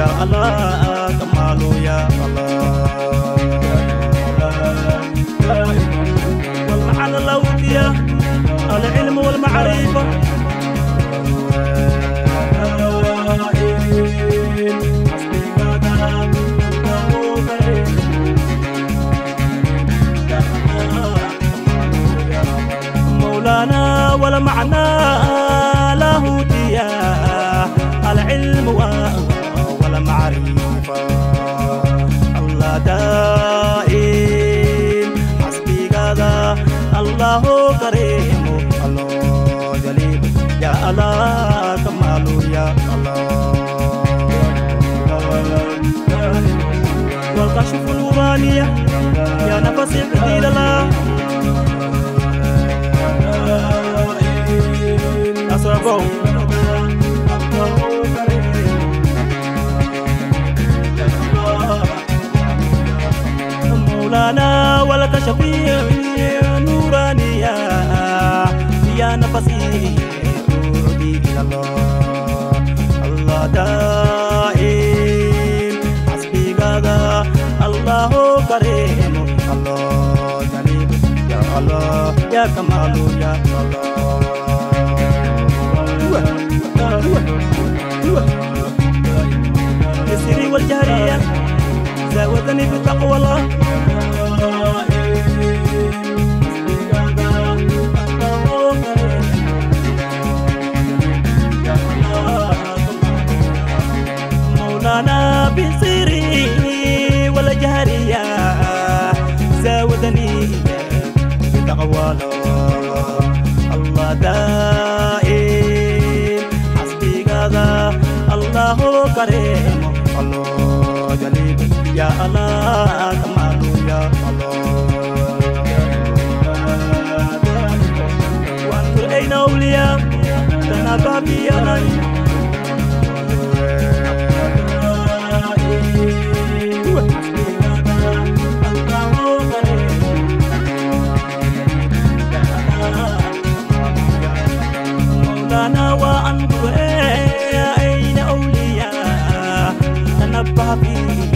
يا الله كمال يا الله. والمعنى الأودية العلم والمعرفة. مولانا ولا معنى. يا الله كمال يا الله والكشف نورانية يا نفسي ردي إلى الله الله دائم حسبي غدا الله كريم الله جليل يا الله يا كمال يا الله يسري والجهرية زودني بتقوى الله I've مولانا وانظر أين أولياء؟ تنبه بي.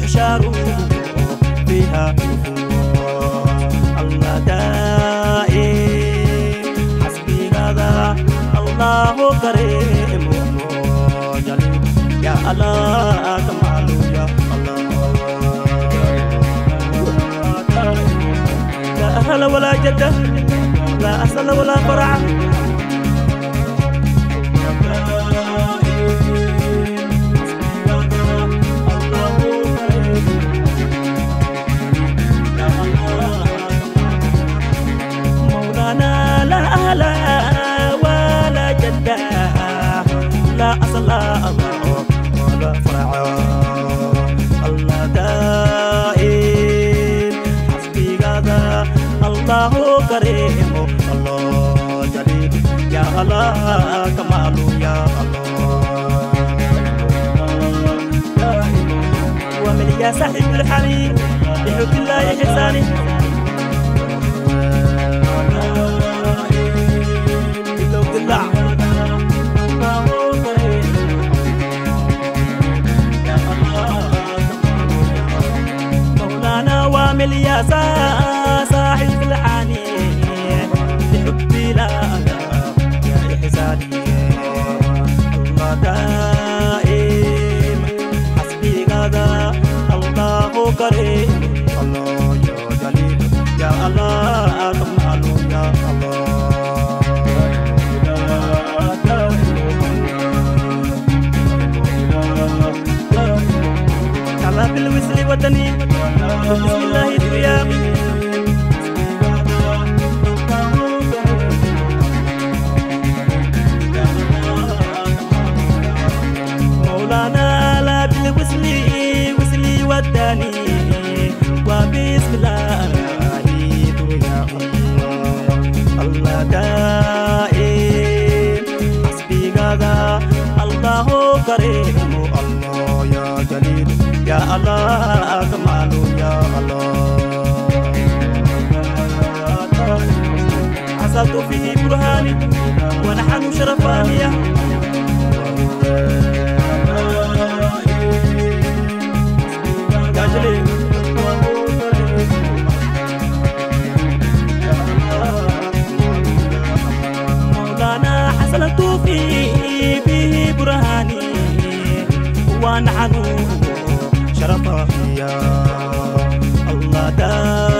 يحشر فيها الله دائم حسبي هذا الله كريم جليل يا الله كمال يا الله. لا أهل ولا جدة لا أصل ولا فرع. يا صاحب الحنين بحب الله إحساني مولانا وامل يا صاحب وبسم الله يا الله الله دائم. حسبي غدا الله كريم. الله يا جليل. يا الله كمال يا الله. عسلت فيه برهاني. ونحن شرفانية. برهاني ونحن شرفا يا الله دائم